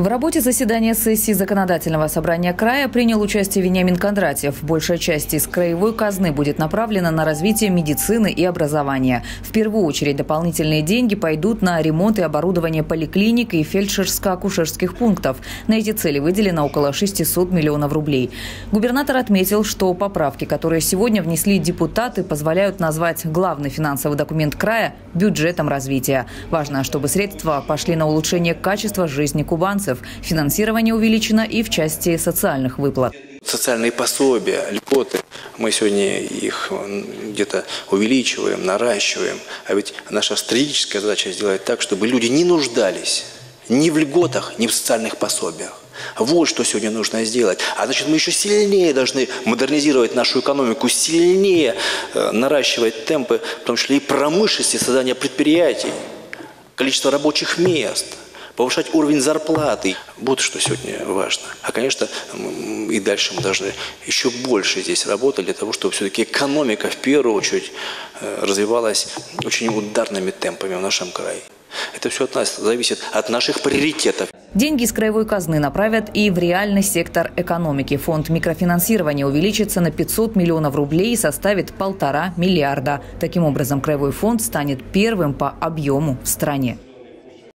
В работе заседания сессии Законодательного собрания края принял участие Вениамин Кондратьев. Большая часть из краевой казны будет направлена на развитие медицины и образования. В первую очередь дополнительные деньги пойдут на ремонт и оборудование поликлиник и фельдшерско-акушерских пунктов. На эти цели выделено около 600 миллионов рублей. Губернатор отметил, что поправки, которые сегодня внесли депутаты, позволяют назвать главный финансовый документ края бюджетом развития. Важно, чтобы средства пошли на улучшение качества жизни кубанцев финансов. Финансирование увеличено и в части социальных выплат. Социальные пособия, льготы, мы сегодня их где-то увеличиваем, наращиваем. А ведь наша стратегическая задача сделать так, чтобы люди не нуждались ни в льготах, ни в социальных пособиях. Вот что сегодня нужно сделать. А значит, мы еще сильнее должны модернизировать нашу экономику, сильнее э, наращивать темпы, в том числе и промышленности, создания предприятий, количество рабочих мест – повышать уровень зарплаты. Вот что сегодня важно. А, конечно, и дальше мы должны еще больше здесь работать для того, чтобы все-таки экономика в первую очередь э, развивалась очень ударными темпами в нашем крае. Это все от нас зависит, от наших приоритетов. Деньги из краевой казны направят и в реальный сектор экономики. Фонд микрофинансирования увеличится на 500 миллионов рублей и составит полтора миллиарда. Таким образом, краевой фонд станет первым по объему в стране.